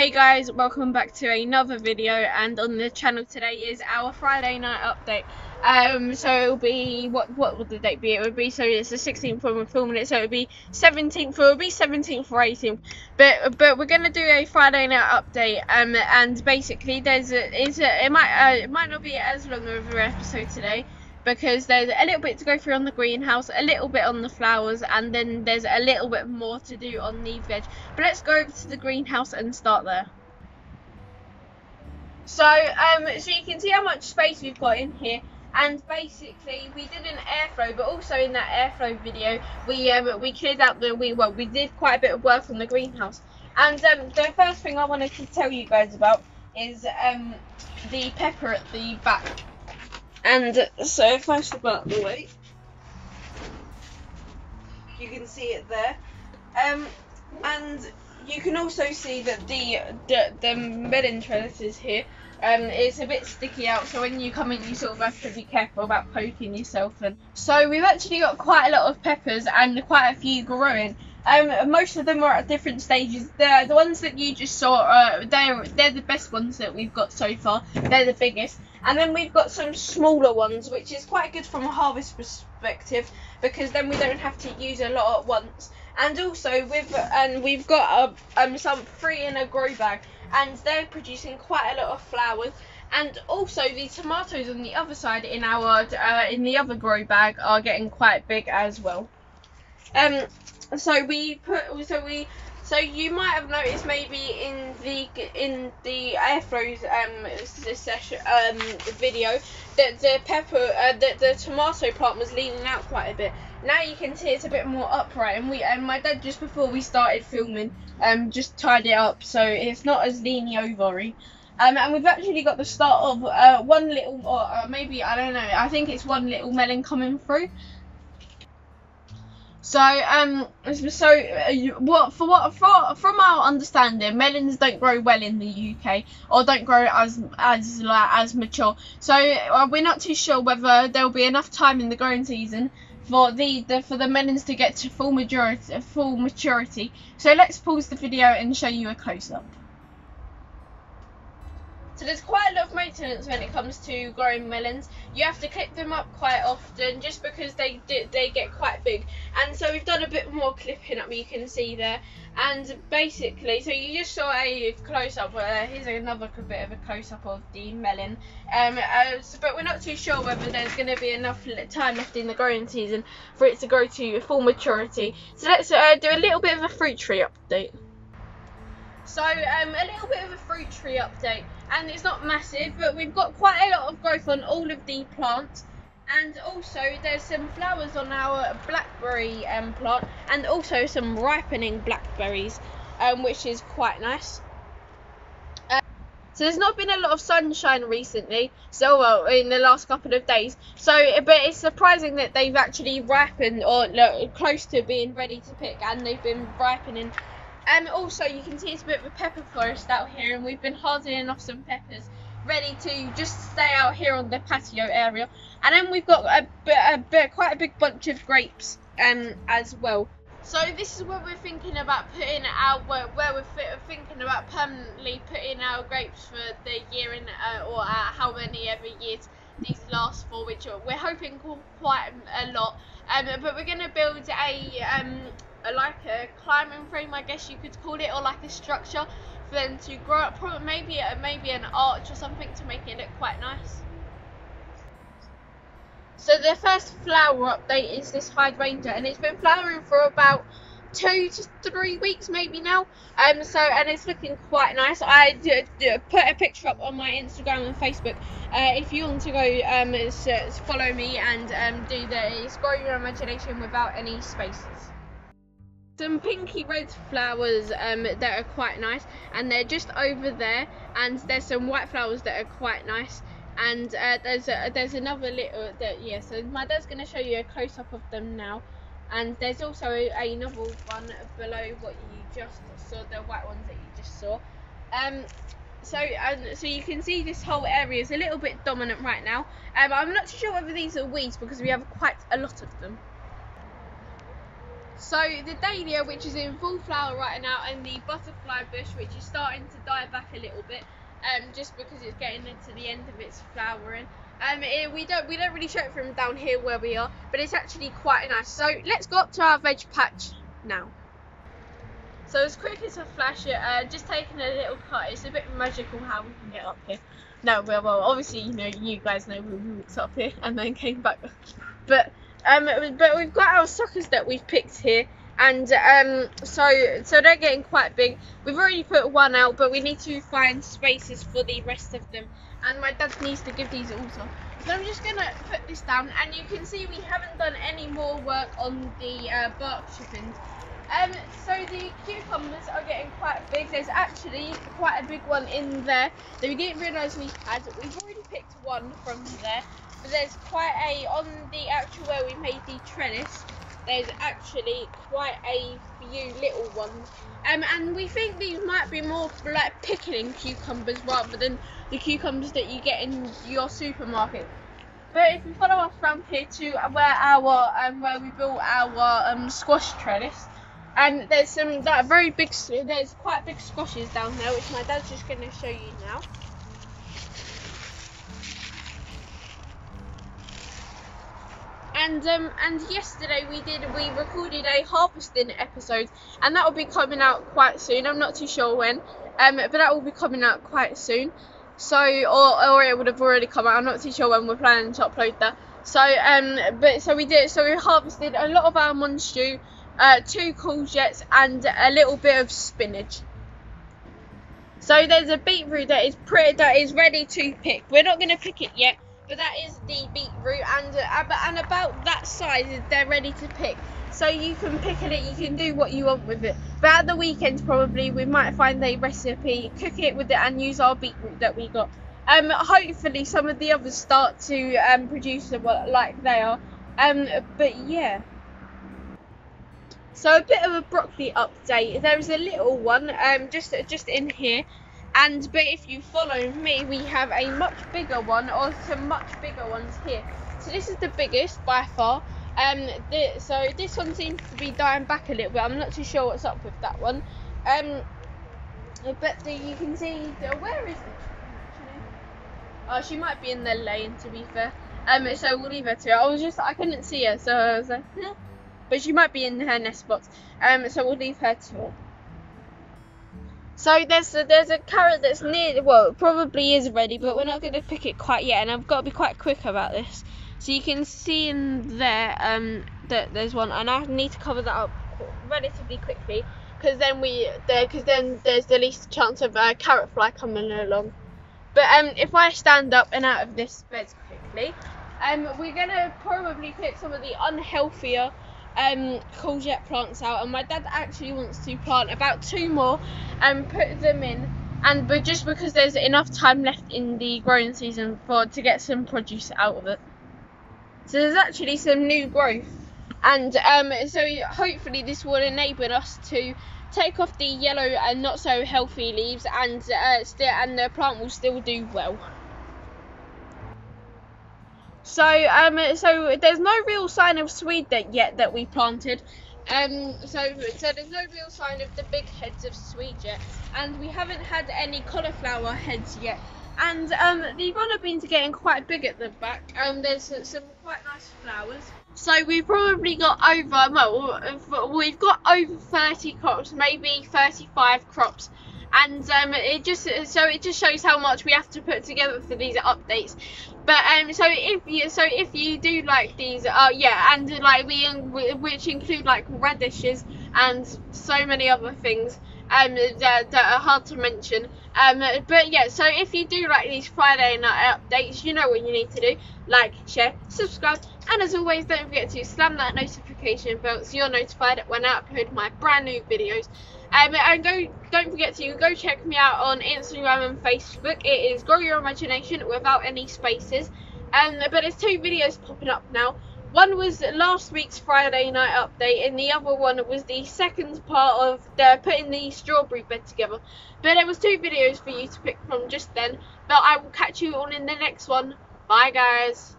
Hey guys, welcome back to another video and on the channel today is our Friday night update. Um, so it'll be, what what would the date be? It would be, so it's the 16th when we're filming it, so it'll be 17th, or it'll be 17th or 18th. But but we're going to do a Friday night update um, and basically there's a, it's a, it, might, uh, it might not be as long of an episode today because there's a little bit to go through on the greenhouse, a little bit on the flowers, and then there's a little bit more to do on the veg. But let's go over to the greenhouse and start there. So, um, so you can see how much space we've got in here. And basically, we did an airflow, but also in that airflow video, we um, we cleared out the we well we did quite a bit of work on the greenhouse. And um, the first thing I wanted to tell you guys about is um, the pepper at the back. And so if I step out the way, you can see it there. Um, and you can also see that the the, the melon trellis is here um, it's a bit sticky out, so when you come in, you sort of have to be careful about poking yourself. And so we've actually got quite a lot of peppers and quite a few growing. Um, most of them are at different stages. The the ones that you just saw, uh, they're they're the best ones that we've got so far. They're the biggest, and then we've got some smaller ones, which is quite good from a harvest perspective because then we don't have to use a lot at once. And also with and we've got a, um some three in a grow bag, and they're producing quite a lot of flowers. And also the tomatoes on the other side in our uh, in the other grow bag are getting quite big as well. Um, so we put so we so you might have noticed maybe in the in the airflows um session um video that the pepper uh, that the tomato plant was leaning out quite a bit. Now you can see it's a bit more upright, and we and my dad just before we started filming um just tied it up so it's not as leany overy. Um, and we've actually got the start of uh, one little, or uh, maybe I don't know. I think it's one little melon coming through. So um, so uh, what for what for, from our understanding, melons don't grow well in the UK or don't grow as as as mature. So uh, we're not too sure whether there'll be enough time in the growing season for the, the for the melons to get to full majority full maturity. So let's pause the video and show you a close up. So there's quite a lot of maintenance when it comes to growing melons. You have to clip them up quite often just because they they get quite big. And so we've done a bit more clipping up you can see there. And basically, so you just saw a close up. Uh, here's another bit of a close up of the melon. Um, uh, but we're not too sure whether there's going to be enough time left in the growing season for it to grow to full maturity. So let's uh, do a little bit of a fruit tree update. So um, a little bit of a fruit tree update, and it's not massive, but we've got quite a lot of growth on all of the plants. And also, there's some flowers on our blackberry um, plant, and also some ripening blackberries, um, which is quite nice. Uh, so there's not been a lot of sunshine recently, so well in the last couple of days. So, but it's surprising that they've actually ripened or look, close to being ready to pick, and they've been ripening and also, you can see it's a bit of a pepper forest out here, and we've been hardening off some peppers, ready to just stay out here on the patio area. And then we've got a, a, a quite a big bunch of grapes um, as well. So this is where we're thinking about putting our where, where we're thinking about permanently putting our grapes for the year in uh, or uh, how many ever years these last for, which we're hoping quite a lot. Um, but we're going to build a um, a, like a climbing frame, I guess you could call it, or like a structure for them to grow up. Probably maybe maybe an arch or something to make it look quite nice. So the first flower update is this hydrangea, and it's been flowering for about two to three weeks maybe now. Um, so and it's looking quite nice. I d- d- put a picture up on my Instagram and Facebook. Uh, if you want to go um, follow me and um, do the grow your imagination without any spaces some pinky red flowers um, that are quite nice and they're just over there and there's some white flowers that are quite nice and uh, there's a, there's another little that yeah so my dad's going to show you a close-up of them now and there's also a, another one below what you just saw the white ones that you just saw. Um so um, so you can see this whole area is a little bit dominant right now. Um, I'm not too sure whether these are weeds because we have quite a lot of them So the dahlia, which is in full flower right now, and the butterfly bush, which is starting to die back a little bit, um, just because it's getting into the end of its flowering. Um, it, we don't we don't really show it from down here where we are, but it's actually quite nice. So let's go up to our veg patch now. So as quick as a flash, uh, just taking a little cut. It's a bit magical how we can get up here. No, well, well, obviously you know you guys know we walked up here and then came back, but um, but we've got our suckers that we've picked here and um, so so they're getting quite big. We've already put one out, but we need to find spaces for the rest of them. And my dad needs to give these also. So I'm just gonna put this down, and you can see we haven't done any more work on the uh, bark chippings. Um, so the cucumbers are getting quite big. There's actually quite a big one in there that we didn't realise we had. We've already picked one from there, but there's quite a on the actual where we made the trellis there's actually quite a few little ones. Um, and we think these might be more like pickling cucumbers rather than the cucumbers that you get in your supermarket. But if you follow us from here to where our um, where we built our um, squash trellis, and there's some that very big there's quite big squashes down there, which my dad's just going to show you now. And um, and yesterday we did we recorded a harvesting episode and that will be coming out quite soon. I'm not too sure when um, but that will be coming out quite soon. So or, or it would have already come out. I'm not too sure when we're planning to upload that. So um but so we did so we harvested a lot of almond stew uh, two courgettes and a little bit of spinach. So there's a beetroot that is pretty that is ready to pick. We're not going to pick it yet but that is the beetroot and uh, and about that size they're ready to pick. So you can pick it you can do what you want with it. But at the weekend probably we might find a recipe cook it with it and use our beetroot that we got. Um hopefully some of the others start to um produce like they are. Um but yeah. So a bit of a broccoli update. There's a little one um just just in here and but if you follow me we have a much bigger one or some much bigger ones here. So this is the biggest by far. Um so this one seems to be dying back a little bit. I'm not too sure what's up with that one. Um but the, you can see the, where is it? Oh she might be in the lane to be fair. Um so we'll leave her to it. I was just i couldn't see her so i was like but she might be in her nest box. Um so we'll leave her to it so there's a, there's a carrot that's near, well, probably is ready, but we're not going to pick it quite yet, and I've got to be quite quick about this. So you can see in there um, that there's one, and I need to cover that up relatively quickly, because then we, because then there's the least chance of a carrot fly coming along. But um, if I stand up and out of this bed quickly, um, we're gonna probably pick some of the unhealthier um, courgette plants out, and my dad actually wants to plant about two more and put them in. And but just because there's enough time left in the growing season for to get some produce out of it, so there's actually some new growth, and um, so hopefully this will enable us to take off the yellow and not so healthy leaves, and uh, still and the plant will still do well. So um, so there's no real sign of swede that yet that we planted. Um, so so there's no real sign of the big heads of swede yet, and we haven't had any cauliflower heads yet. And um, the runner beans are getting quite big at the back. Um, there's some quite nice flowers. So we've probably got over well, we've got over 30 crops, maybe 35 crops and um, it just so it just shows how much we have to put together for these updates. But um, so if you so if you do like these, uh, yeah, and like we which include like radishes and so many other things um that, that are hard to mention. Um, but yeah, so if you do like these Friday night updates, you know what you need to do: like, share, subscribe, and as always, don't forget to slam that notification bell so you're notified when I upload my brand new videos. Um, and go, don't forget to go check me out on Instagram and Facebook. It is Grow Your Imagination without any spaces. Um, but there's two videos popping up now. One was last week's Friday night update, and the other one was the second part of the putting the strawberry bed together. But there was two videos for you to pick from just then. But I will catch you on in the next one. Bye, guys.